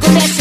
comer